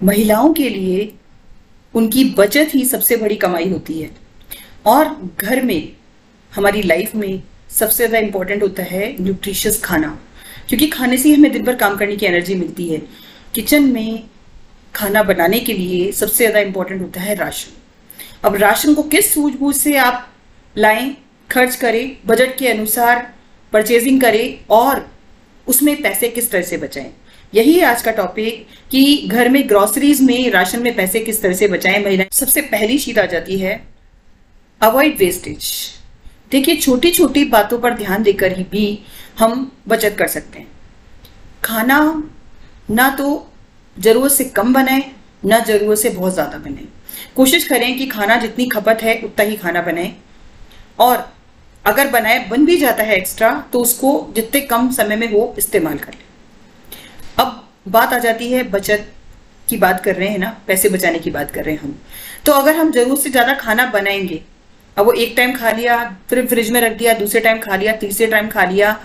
महिलाओं के लिए उनकी बचत ही सबसे बड़ी कमाई होती है। और घर में, हमारी लाइफ में सबसे ज़्यादा इम्पोर्टेंट होता है न्यूट्रिशियस खाना। क्योंकि खाने से हमें दिन भर काम करने की एनर्जी मिलती है। किचन में खाना बनाने के लिए सबसे ज़्यादा इम्पोर्टेंट होता है राशन। अब राशन को किस सूझबूझ से आप लाएँ, खर्च करें बजट के अनुसार परचेजिंग करें और उसमें पैसे किस तरह से बचाएँ? यही है आज का टॉपिक कि घर में ग्रोसरीज में राशन में पैसे किस तरह से बचाएँ महिलाएँ। सबसे पहली चीज़ आ जाती है अवॉइड वेस्टेज देखिए छोटी छोटी बातों पर ध्यान देकर ही भी हम बचत कर सकते हैं। खाना ना तो ज़रूरत से कम बनाए, ना ज़रूरत से बहुत ज़्यादा बनाए। कोशिश करें कि खाना जितनी खपत है, उतना ही खाना बनाए। और अगर बनाए, बन भी जाता है एक्स्ट्रा तो उसको जितने कम समय में हो इस्तेमाल कर ले। अब बात आ जाती है बचत की बात कर रहे हैं ना, पैसे बचाने की बात कर रहे हैं हम। तो अगर हम ज़रूर से ज़्यादा खाना बनाएँगे, अब वो एक टाइम खा लिया, फिर फ्रिज में रख दिया, दूसरे टाइम खा लिया, तीसरे टाइम खा लिया,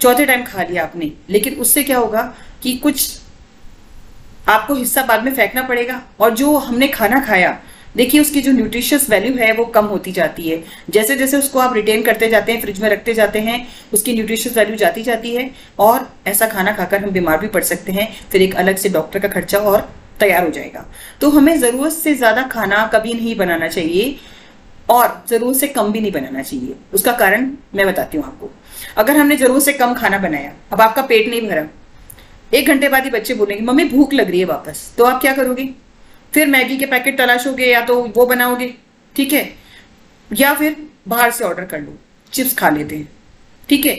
चौथे टाइम खा लिया आपने, लेकिन उससे क्या होगा कि कुछ आपको हिस्सा बाद में फेंकना पड़ेगा, और जो हमने खाना खाया देखिए, उसकी जो न्यूट्रिशियस वैल्यू है, वो कम होती जाती है। जैसे जैसे उसको आप रिटेन करते जाते हैं फ्रिज में रखते जाते हैं, उसकी न्यूट्रिशियस वैल्यू जाती जाती है और ऐसा खाना खाकर हम बीमार भी पड़ सकते हैं, फिर एक अलग से डॉक्टर का खर्चा और तैयार हो जाएगा। तो हमें ज़रूरत से ज़्यादा खाना कभी नहीं बनाना चाहिए और ज़रूरत से कम भी नहीं बनाना चाहिए। उसका कारण मैं बताती हूँ आपको। अगर हमने ज़रूरत से कम खाना बनाया, अब आपका पेट नहीं भरा, एक घंटे बाद ही बच्चे बोलेंगे, मम्मी, भूख लग रही है वापस। तो आप क्या करोगे? फिर मैगी के पैकेट तलाशोगे या तो वो बनाओगे, ठीक है? या फिर बाहर से ऑर्डर कर लो चिप्स खा लेते हैं, ठीक है?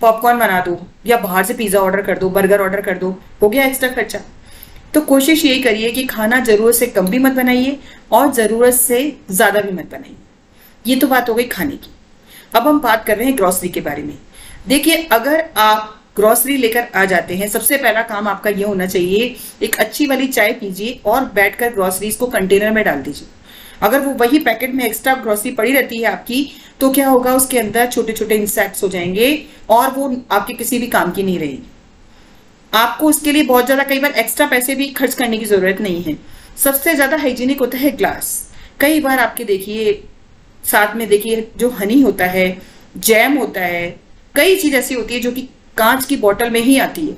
पॉपकॉर्न बना दो, या बाहर से पिज़्ज़ा ऑर्डर कर दो बर्गर ऑर्डर कर दो, हो गया एक्स्ट्रा खर्चा। तो कोशिश यही करिए कि खाना ज़रूरत से कम भी मत बनाइए और ज़रूरत से ज़्यादा भी मत बनाइए। ये तो बात हो गई खाने की। अब हम बात कर रहे हैं ग्रॉसरी के बारे में। देखिए, अगर आप ग्रॉसरी लेकर आ जाते हैं। सबसे पहला काम आपका ये होना चाहिए, एक अच्छी वाली चाय पीजिए और बैठकर ग्रॉसरीज को कंटेनर में डाल दीजिए। अगर वो वही पैकेट में एक्स्ट्रा ग्रॉसरी पड़ी रहती है आपकी तो क्या होगा, उसके अंदर छोटे छोटे इंसेक्ट्स हो जाएँगे और वो आपके किसी भी काम की नहीं रहेगी। आपको उसके लिए बहुत ज़्यादा कई बार एक्स्ट्रा पैसे भी खर्च करने की ज़रूरत नहीं है। सबसे ज़्यादा हाइजीनिक होता है ग्लास कई बार आपके देखिए, साथ में देखिए जो हनी होता है जैम होता है, कई चीज़ ऐसी होती है जो कि कांच की बोतल में ही आती है।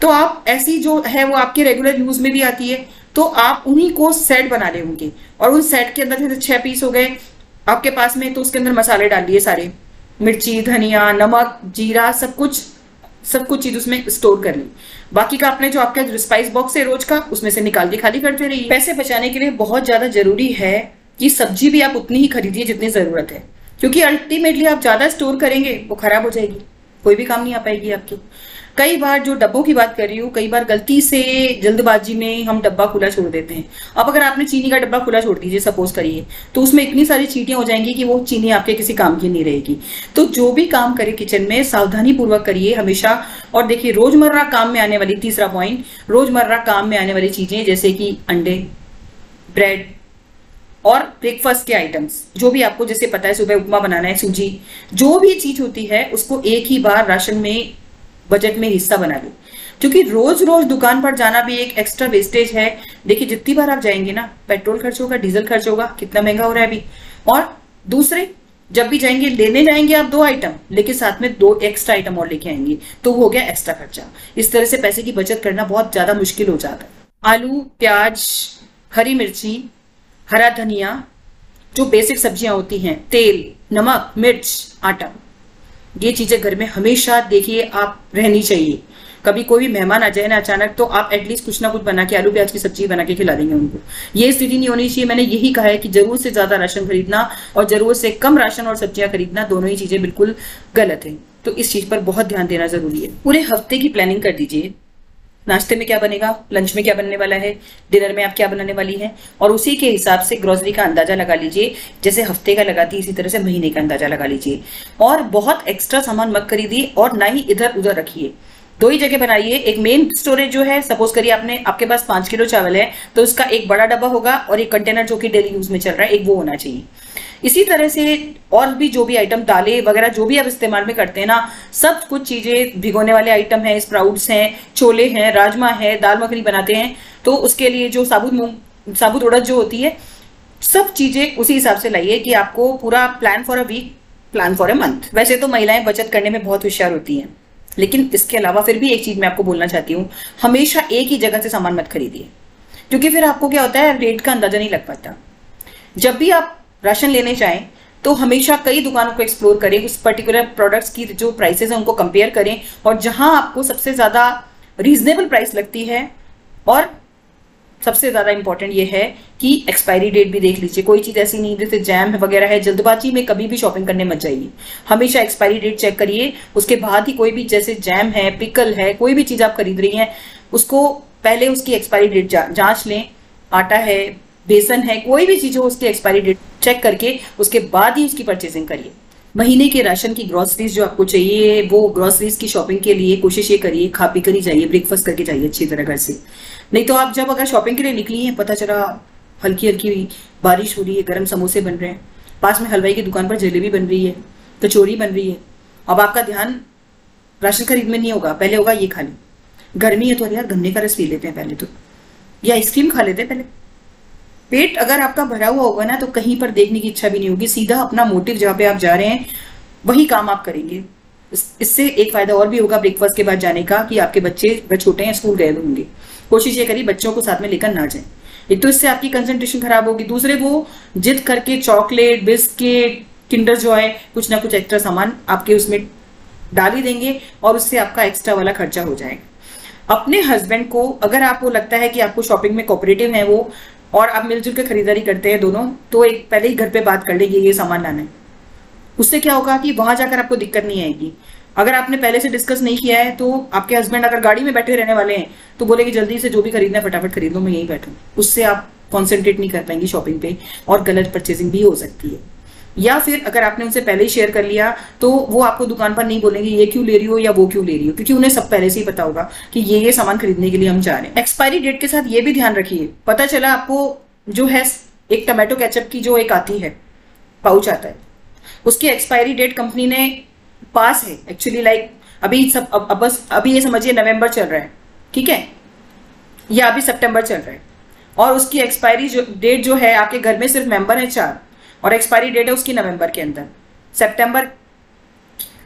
तो आप ऐसी जो है वो आपके रेगुलर यूज़ में भी आती है तो आप उन्हीं को सेट बना ले उनके और उन सेट के अंदर जैसे छह पीस हो गए, आपके पास में तो उसके अंदर मसाले डाल दिए सारे। मिर्ची, धनिया, नमक, जीरा, सब कुछ सब कुछ चीज़ उसमें स्टोर कर ली। बाकी का आपने जो आपका स्पाइस बॉक्स है रोज का, उसमें से निकाल के खाली करते रहिए। पैसे बचाने के लिए बहुत ज़्यादा ज़रूरी है कि सब्ज़ी भी आप उतनी ही खरीदिए जितनी ज़रूरत है। क्योंकि अल्टीमेटली आप ज़्यादा स्टोर करेंगे, वो खराब हो जाएगी। कोई भी काम नहीं आ पाएगी आपकी। कई बार जो डब्बों की बात कर रही हूँ, कई बार गलती से जल्दबाजी में हम डब्बा खुला छोड़ देते हैं। अब अगर आपने चीनी का डब्बा खुला छोड़ दीजिए, सपोज़ करिए तो उसमें इतनी सारी चीटियाँ हो जाएँगी कि वो चीनी आपके किसी काम की नहीं रहेगी। तो जो भी काम करे किचन में सावधानी पूर्वक करिए हमेशा। और देखिए, रोज़मर्रा काम में आने वाली तीसरा पॉइंट रोज़मर्रा काम में आने वाली चीज़ें जैसे कि अंडे ब्रेड और ब्रेकफास्ट के आइटम्स जो भी आपको जैसे पता है, सुबह उपमा बनाना है, सूजी, जो भी चीज़ होती है, उसको एक ही बार राशन में बजट में हिस्सा बना लो। क्योंकि रोज रोज दुकान पर जाना भी एक एक्स्ट्रा वेस्टेज है। देखिए, जितनी बार आप जाएँगे ना, पेट्रोल खर्च होगा, डीजल खर्च होगा, कितना महँगा हो रहा है अभी। और दूसरे, जब भी जाएँगे, लेने जाएँगे आप दो आइटम लेकिन साथ में दो एक्स्ट्रा आइटम और लेके आएँगे तो हो गया एक्स्ट्रा खर्चा। इस तरह से पैसे की बचत करना बहुत ज़्यादा मुश्किल हो जाता है। आलू, प्याज, हरी मिर्ची हरा धनिया, जो बेसिक सब्ज़ियाँ होती हैं, तेल, नमक, मिर्च, आटा। ये चीज़ें घर में हमेशा देखिए आप रहनी चाहिए। कभी कोई भी मेहमान आ जाए ना अचानक तो आप एटलीस्ट कुछ ना कुछ बना के आलू प्याज की सब्ज़ी बना के खिला देंगे उनको। ये स्थिति नहीं होनी चाहिए। मैंने यही कहा है कि ज़रूर से ज़्यादा राशन खरीदना और ज़रूर से कम राशन और सब्ज़ियाँ खरीदना दोनों ही चीज़ें बिल्कुल गलत है। तो इस चीज़ पर बहुत ध्यान देना ज़रूरी है। पूरे हफ़्ते की प्लानिंग कर दीजिए। नाश्ते में क्या बनेगा? लंच में क्या बनने वाला है? डिनर में आप क्या बनाने वाली हैं? और उसी के हिसाब से ग्रोसरी का अंदाज़ा लगा लीजिए। जैसे हफ़्ते का लगाती है, इसी तरह से महीने का अंदाज़ा लगा लीजिए। और बहुत एक्स्ट्रा सामान मत खरीदिए और ना ही इधर उधर रखिए। दो ही जगह बनाइए। एक मेन स्टोरेज जो है सपोज़ करिए आपने, आपके पास पाँच किलो चावल है तो उसका एक बड़ा डब्बा होगा और एक कंटेनर जो कि डेली यूज़ में चल रहा है, एक वो होना चाहिए। इसी तरह से और भी जो भी आइटम दालें वगैरह जो भी आप इस्तेमाल में करते हैं ना, सब कुछ चीज़ें भिगोने वाले आइटम हैं स्प्राउट्स हैं, छोले हैं, राजमा है, दाल मखनी बनाते हैं तो उसके लिए जो साबुत मूंग, साबुत उड़द जो होती है, सब चीज़ें उसी हिसाब से लाइए कि आपको पूरा plan for a week plan for a month वैसे तो महिलाएँ बचत करने में बहुत होशियार होती हैं, लेकिन इसके अलावा फिर भी एक चीज़ मैं आपको बोलना चाहती हूँ, हमेशा एक ही जगह से सामान मत खरीदिए, क्योंकि फिर आपको क्या होता है रेट का अंदाज़ा नहीं लग पाता। जब भी आप राशन लेने जाएँ तो हमेशा कई दुकानों को एक्सप्लोर करें, उस पर्टिकुलर प्रोडक्ट्स की जो प्राइसेस हैं उनको कंपेयर करें और जहाँ आपको सबसे ज़्यादा रीजनेबल प्राइस लगती है और सबसे ज़्यादा इंपॉर्टेंट ये है कि एक्सपायरी डेट भी देख लीजिए, कोई चीज़ ऐसी नहीं, जैसे जैम वगैरह है, जल्दबाजी में कभी भी शॉपिंग करने मत जाइए। हमेशा एक्सपायरी डेट चेक करिए, उसके बाद ही कोई भी जैसे जैम है पिकल है, कोई भी चीज़ आप खरीद रही हैं, उसको पहले उसकी एक्सपायरी डेट जाँच लें, आटा है बेसन है, कोई भी चीज़ हो, उसकी एक्सपायरी डेट चेक करके उसके बाद ही उसकी परचेजिंग करिए। महीने के राशन की ग्रोसरीज जो आपको चाहिए, वो ग्रोसरीज की शॉपिंग के लिए कोशिश ये करिए, खा पी कर ही जाइए ब्रेकफास्ट करके जाइए अच्छी तरह घर से। नहीं तो आप जब अगर शॉपिंग के लिए निकली हैं, पता चला हल्की हल्की बारिश हो रही है, गर्म समोसे बन रहे हैं, पास में हलवाई की दुकान पर जलेबी बन रही है, कचौड़ी बन रही है, अब आपका ध्यान राशन खरीद में नहीं होगा, पहले होगा ये खा गर्मी है तो यार, गन्ने का रस पी लेते हैं पहले तो। या आइसक्रीम खा लेते हैं पहले। पेट अगर आपका भरा हुआ होगा ना तो कहीं पर देखने की इच्छा भी नहीं होगी। सीधा अपना मोटिव जहाँ पे आप जा रहे हैं, वही काम आप करेंगे। इससे एक फ़ायदा और भी होगा ब्रेकफास्ट के बाद जाने का, कि आपके बच्चे छोटे हैं स्कूल गए होंगे। कोशिश ये करिए बच्चों को साथ में लेकर ना जाए। एक तो इससे आपकी कंसंट्रेशन खराब होगी। दूसरे, वो जिद करके चॉकलेट बिस्किट किंडर जॉय कुछ ना कुछ एक्स्ट्रा सामान आपके उसमें डाल ही देंगे और उससे आपका एक्स्ट्रा वाला खर्चा हो जाएगा। अपने हस्बैंड को अगर आपको लगता है कि आपको शॉपिंग में कोऑपरेटिव है वो और आप मिलजुल के खरीदारी करते हैं दोनों तो एक पहले ही घर पे बात कर लेंगे ये सामान लाना। है उससे क्या होगा कि वहाँ जाकर आपको दिक्कत नहीं आएगी। अगर आपने पहले से डिस्कस नहीं किया है तो आपके हस्बैंड अगर गाड़ी में बैठे रहने वाले हैं तो बोलेंगे जल्दी से जो भी खरीदना है फटाफट खरीदो मैं यही बैठूँ। उससे आप कॉन्सेंट्रेट नहीं कर पाएँगे शॉपिंग पे और गलत परचेजिंग भी हो सकती है। या फिर अगर आपने उनसे पहले ही शेयर कर लिया तो वो आपको दुकान पर नहीं बोलेंगे ये क्यों ले रही हो या वो क्यों ले रही हो? क्योंकि उन्हें सब पहले से ही पता होगा कि ये ये सामान खरीदने के लिए हम जा रहे हैं। एक्सपायरी डेट के साथ ये भी ध्यान रखिए। पता चला आपको जो है एक टमाटो कैचअप की जो एक आती है पाउच आता है। उसकी एक्सपायरी डेट कंपनी ने पास है। एक्चुअली लाइक अभी सब अब, अब बस अभी ये समझिए नवंबर चल रहा है। ठीक है? या अभी सितंबर चल रहा है। और उसकी एक्सपायरी जो डेट जो है आपके घर में सिर्फ़ मेंबर है चार। और एक्सपायरी डेट है उसकी नवंबर के अंदर। सितंबर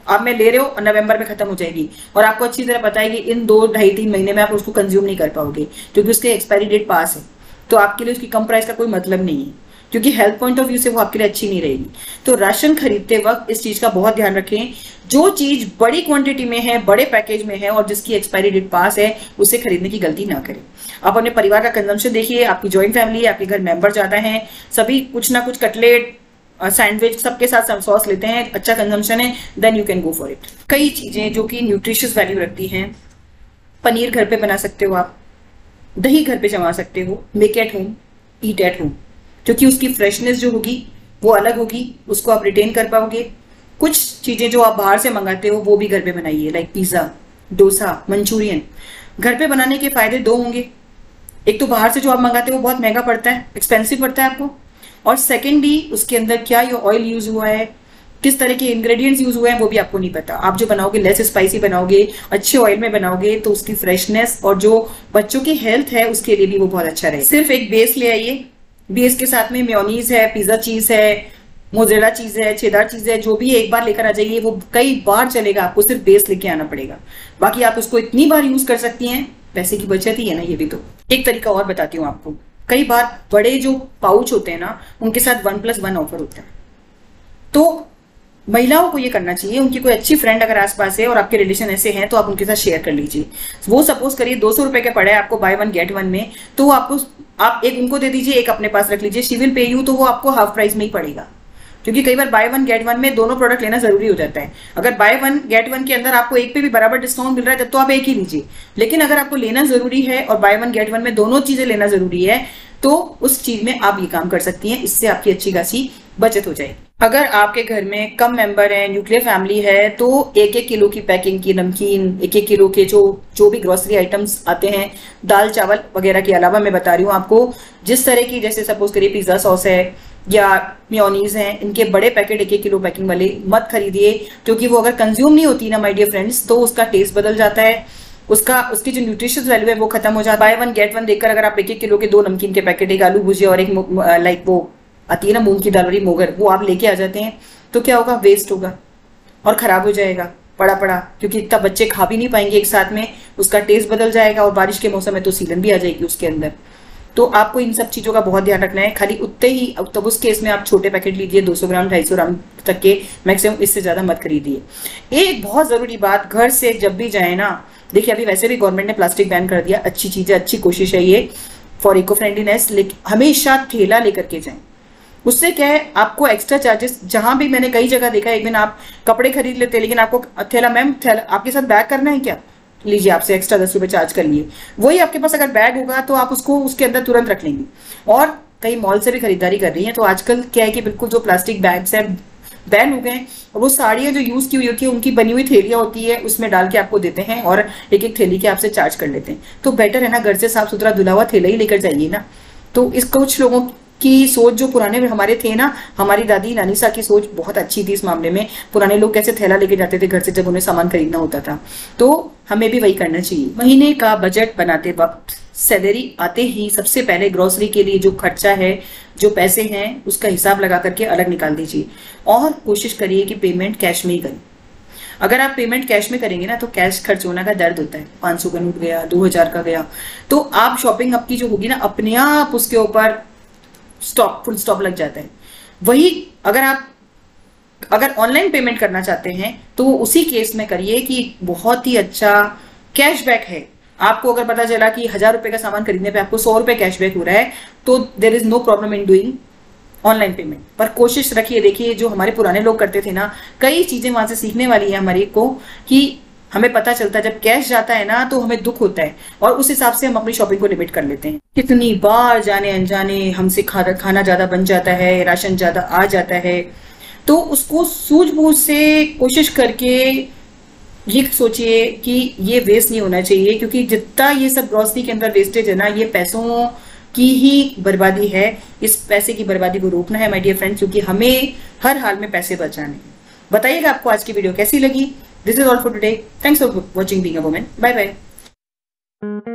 आप में ले रहे हो और नवंबर में खत्म हो जाएगी। और आपको अच्छी तरह पता है कि इन दो, ढाई, तीन महीने में आप उसको कंज्यूम नहीं कर पाओगे, क्योंकि उसके एक्सपायरी डेट पास है। तो आपके लिए उसकी कम प्राइस का कोई मतलब नहीं है। क्योंकि हेल्थ पॉइंट ऑफ़ व्यू से वो आपके लिए अच्छी नहीं रहेगी। तो राशन खरीदते वक्त इस चीज़ का बहुत ध्यान रखें। जो चीज़ बड़ी क्वांटिटी में है, बड़े पैकेज में है और जिसकी एक्सपायरी डेट पास है, उसे खरीदने की गलती ना करें। आप अपने परिवार का कंजम्पशन देखिए, आपकी ज्वाइंट फैमिली आपके घर मेंबर ज़्यादा है, सभी कुछ ना कुछ कटलेट सैंडविच सबके साथ सॉस लेते हैं अच्छा कंजम्पशन है then you can go for it कई चीज़ें जो कि न्यूट्रिशियस वैल्यू रखती हैं, पनीर घर पे बना सकते हो आप, दही घर पे जमा सकते हो make at home eat at home क्योंकि उसकी फ्रेशनेस जो होगी, वो अलग होगी, उसको आप रिटेन कर पाओगे। कुछ चीज़ें जो आप बाहर से मंगाते हो, वो भी घर पे बनाइए लाइक पिज़्ज़ा डोसा, मंचूरियन। घर पे बनाने के फ़ायदे दो होंगे। एक तो बाहर से जो आप मंगाते हो बहुत महँगा पड़ता है एक्सपेंसिव पड़ता है आपको। और सेकेंडली उसके अंदर क्या ये ऑयल यूज़ हुआ है, किस तरह के इंग्रेडिएंट्स यूज़ हुए हैं, वो भी आपको नहीं पता। आप जो बनाओगे लेस स्पाइसी बनाओगे, अच्छे ऑयल में बनाओगे तो उसकी फ्रेशनेस और जो बच्चों की हेल्थ है, उसके लिए भी वो बहुत अच्छा रहे सिर्फ़ एक बेस ले आइए बेस के साथ में म्योनीज है, पिज्जा चीज़ है मोजेला चीज़ है छेदार चीज़ है, जो भी एक बार लेकर आ जाइए, वो कई बार चलेगा, आपको सिर्फ़ बेस लेके आना पड़ेगा। बाकी आप उसको इतनी बार यूज़ कर सकती हैं, पैसे की बचत ही है ना ये भी तो। एक तरीका और बताती हूँ आपको। कई बार बड़े जो पाउच होते हैं ना, उनके साथ वन प्लस वन ऑफ़र होता है। तो महिलाओं को ये करना चाहिए, उनकी कोई अच्छी फ्रेंड अगर आसपास है और आपके रिलेशन ऐसे हैं तो आप उनके साथ शेयर कर लीजिए। वो सपोज़ करिए, दो सौ रुपए के पड़े आपको बाय वन गेट वन में तो वो आपको आप एक उनको दे दीजिए, एक अपने पास रख लीजिए। शिविल पे यू तो वो आपको हाफ़ प्राइस में ही पड़ेगा। क्योंकि कई बार बाय वन गेट वन में दोनों प्रोडक्ट लेना ज़रूरी हो जाता है। अगर बाय वन गेट वन के अंदर आपको एक पे भी बराबर डिस्काउंट मिल रहा है, तब तो आप एक ही लीजिए। लेकिन अगर आपको लेना ज़रूरी है और बाय वन गेट वन में दोनों चीज़ें लेना ज़रूरी है तो उस चीज़ में आप ये काम कर सकती हैं, इससे आपकी अच्छी खासी बचत हो जाएगी। अगर आपके घर में कम मेंबर हैं न्यूक्लियर फैमिली है तो एक एक किलो की पैकिंग की नमकीन एक एक किलो के जो जो भी ग्रोसरी आइटम्स आते हैं, दाल, चावल वगैरह के अलावा मैं बता रही हूँ आपको, जिस तरह की जैसे सपोज़ करिए पिज़्ज़ा सॉस है, या म्योनीज हैं, इनके बड़े पैकेट एक एक किलो पैकिंग वाले मत खरीदिए, क्योंकि वो अगर कंज्यूम नहीं होती ना माई डियर फ्रेंड्स तो उसका टेस्ट बदल जाता है। उसका, उसकी जो न्यूट्रिशियस वैल्यू है, वो खत्म हो जाता है। बाय वन गेट वन देखकर अगर आप एक एक किलो के दो नमकीन के पैकेट एक आलू भुजिया और एक लाइक वो आती है ना मूंग की दाल वाली मोगर, वो आप लेके आ जाते हैं तो क्या होगा? वेस्ट होगा और खराब हो जाएगा पड़ा पड़ा क्योंकि इतना बच्चे खा भी नहीं पाएँगे एक साथ में, उसका टेस्ट बदल जाएगा और बारिश के मौसम में तो सीलन भी आ जाएगी उसके अंदर। तो आपको इन सब चीज़ों का बहुत ध्यान रखना है। खाली उतने ही, तब उस केस में आप छोटे पैकेट लीजिए 200 ग्राम 250 ग्राम तक के मैक्सिमम इससे ज़्यादा मत खरीदिए। एक बहुत ज़रूरी बात, घर से जब भी जाए ना, देखिए अभी वैसे भी गवर्नमेंट ने प्लास्टिक बैन कर दिया, अच्छी चीज़ है अच्छी कोशिश है ये फॉर इको फ्रेंडलीनेस लेकिन हमेशा थैला लेकर के जाएँ। उससे क्या है, आपको एक्स्ट्रा चार्जेस जहाँ भी मैंने कई जगह देखा एक दिन आप कपड़े खरीद लेते हैं, लेकिन आपको थैला, मैम, थैला, आपके साथ बैग करना है क्या? लीजिए आपसे एक्स्ट्रा दस रुपए चार्ज कर लिए। वही आपके पास अगर बैग होगा तो आप उसको, उसके अंदर तुरंत रख लेंगे। और कई मॉल से भी खरीदारी कर रही हैं तो आजकल क्या है कि बिल्कुल जो प्लास्टिक बैग्स हैं बैन हो गए और वो साड़ियाँ जो यूज़ की हुई होती है, उनकी बनी हुई थैलियाँ होती है, उसमें डाल के आपको देते हैं, और एक एक थैली के आपसे चार्ज कर लेते हैं। तो बेटर है ना, घर से साफ़ सुथरा धुला हुआ थैला ही लेकर जाइए ना। तो इस, कुछ लोगों की सोच जो पुराने हमारे थे ना, हमारी दादी नानी सा की सोच बहुत अच्छी थी इस मामले में। पुराने लोग कैसे थैला लेके जाते थे घर से जब उन्हें सामान खरीदना होता था। तो हमें भी वही करना चाहिए। महीने का बजट बनाते वक्त सैलरी आते ही सबसे पहले ग्रोसरी के लिए जो खर्चा है, जो पैसे हैं, उसका हिसाब लगा करके अलग निकाल दीजिए। और कोशिश करिए कि पेमेंट कैश में ही करें। अगर आप पेमेंट कैश में करेंगे ना तो कैश खर्च होने का दर्द होता है। पाँच सौ का नोट गया, दो हज़ार का गया। तो आप शॉपिंग आपकी जो होगी ना, अपने आप उसके ऊपर स्टॉप फुल स्टॉप लग जाता है। वही अगर आप, अगर ऑनलाइन पेमेंट करना चाहते हैं तो उसी केस में करिए कि बहुत ही अच्छा कैशबैक है। आपको अगर पता चला कि हज़ार रुपए का सामान खरीदने पे आपको सौ रुपए कैशबैक हो रहा है तो there is no problem in doing online payment पर कोशिश रखिए, देखिए, जो हमारे पुराने लोग करते थे ना, कई चीज़ें वहाँ से सीखने वाली है हमारे को कि हमें पता चलता है जब कैश जाता है ना तो हमें दुख होता है। और उस हिसाब से हम अपनी शॉपिंग को लिमिट कर लेते हैं। कितनी बार जाने अनजाने हमसे खा, खाना ज़्यादा बन जाता है राशन ज़्यादा आ जाता है। तो उसको सूझबूझ से कोशिश करके ये सोचिए कि ये वेस्ट नहीं होना चाहिए क्योंकि जितना ये सब ग्रॉसरी के अंदर वेस्टेज है ना ये पैसों की ही बर्बादी है। इस पैसे की बर्बादी को रोकना है माय डियर फ्रेंड्स क्योंकि हमें हर हाल में पैसे बचाने बताइएगा आपको आज की वीडियो कैसी लगी? This is all for today. Thanks for watching Being a Woman. Bye bye.